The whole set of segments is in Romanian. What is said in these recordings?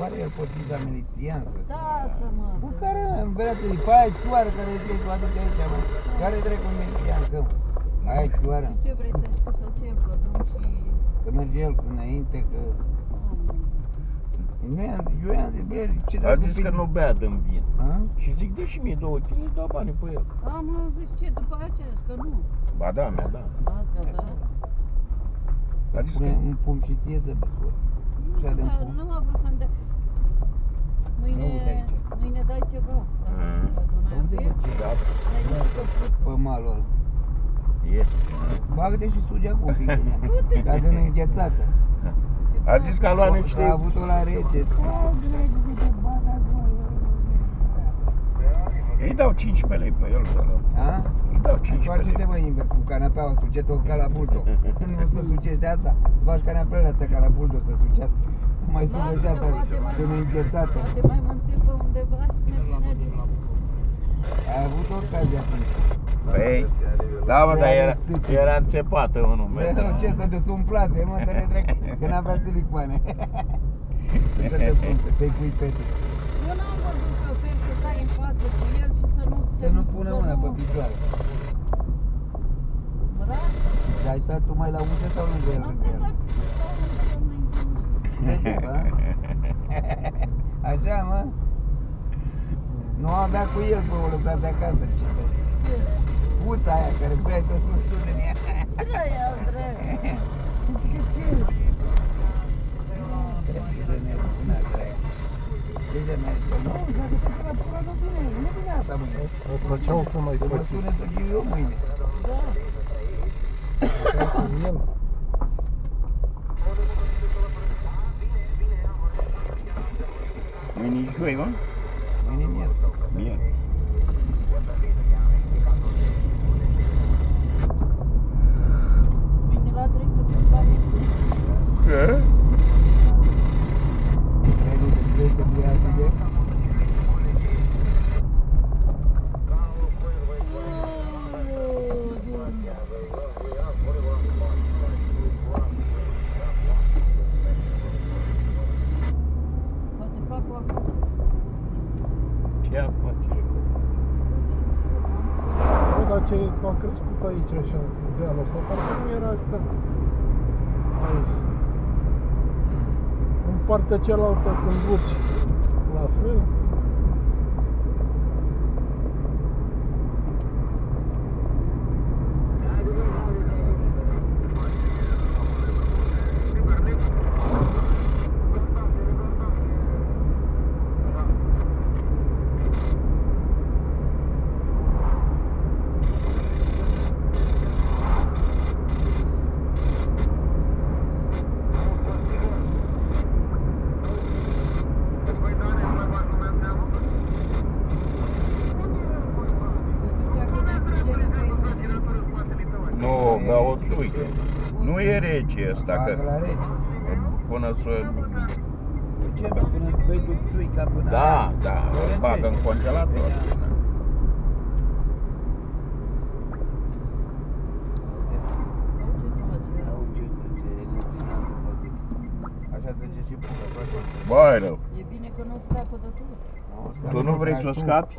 Oare el potriva milițian? Da, să mă... Bă, care în viață e? Păi ai chioară care trebuie să o aduce aici, mă. Care dracu milițian, că? Ai chioară. Și ce vrei să-i spui să-l cer pe drum și... Că merge el înainte, că... Nu i-am zis, eu i-am zis, bă, ce A dracu zis că bine- nu bea din vin. A? Și zic, dă și mie două kg, dau banii pe el. Am zis ce după aceea, zic că nu. Ba da, mi-a dat. Da, ți-a dat? A zis Pune că... un pumn și ție să bucuri. Așa de Da, pumn. nu a vrut să-mi dea. Mâine, Nu uite aici. mâine dai ceva. Da, Mhm. adunai Unde mă, ce Da, Dai niște căpuță. Pe malul ăla. este. Bagă-te și suge acum un pic din ea. Dar din înghețată. A zis că a luat A niște... avut-o la rece. Da, dracu, câte bani acolo. Îi dau 15 lei pe el, să luăm. A? Îi dau 15 Întoarce-te lei. mă invers cu canapeaua, suceți-o ca la buldo. nu să sucești asta, să faci canapeaua asta ca la buldo să sucească. Să mai sună și asta din înghețată. Poate mai mă înțep pe undeva și ne vine de... Ai avut ocazie atunci. Păi, da, mă, dar era, era înțepată unul Bă, meu. ce să te sumflate, mă, să ne trec, că n-avea silicoane. să te sumfle, să-i pui pete. Eu n-am văzut șofer să stai în față cu el și să nu... Să nu pună mâna pe picioare. Bravo! Dar ai stat tu mai la ușă sau lângă el? Am lângă el? stat inginer. Degeaba, a? Așa, mă? Nu avea cu el pe o lăsați acasă, ce Ce? puța aia care vrea să suși tu din ea. Treia, treia. Zice, ce? Trebuie de nervi, n-ar dracu. Ce de merge? Nu, dacă se la pula, nu vine, nu vine asta mâine. Asta ce au să mai Să mă faci? sune să fiu eu mâine. Da. El. Mâine e joi, mă? Mâine miercuri. Bine. Vine la trei să fim bani. Ce? Trei luni de trei trebuie atât Poate fac o afacere. Ce afacere? Bă, dar ce a crescut aici așa, dealul ăsta, parcă nu era așa. Aici. În partea cealaltă când urci, la fel. Nu, beau o tuică. Nu e rece ăsta, Bagă că la rece. până să... Ce, bă, până băi tu tuica până... Da, da, Să îl rece. bagă în congelator. Da. Au ce să ce, elucinant, vă zic. Așa trece și pucă, toate. Băi, rău. E bine că nu scapă de tot. Tu nu vrei să o scapi?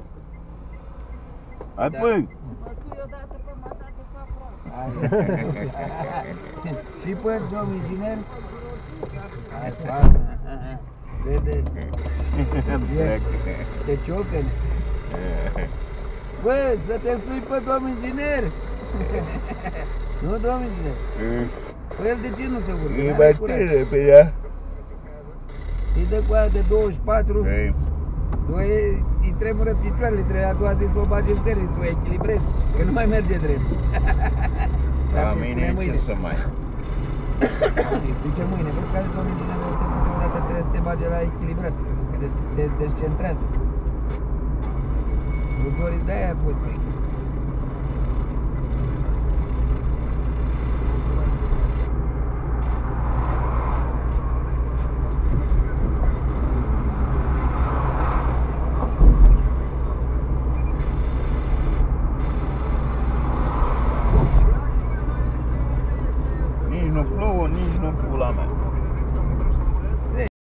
Hai, Da. păi! Mă ții odată pe mata de papra. Hai. Și pe domn inginer? Hai, pa. Vede, te ciocăni. Bă, să te sui pe domn inginer. Nu, domn inginer. Păi el de ce nu se urcă? E N-are mai curaj. tine pe ea. Îi dă cu aia de 24, Ei, doi, îi tremură picioarele, trebuie a doua zi să o bagi în serii, să o echilibrezi, că nu mai merge drept. la Dar mine spune ce să mai... Îi zice mâine, vezi care domnul inginer o te face odată trebuie să te bage la echilibrat, că te, te descentrează. Motorii de-aia a fost frică.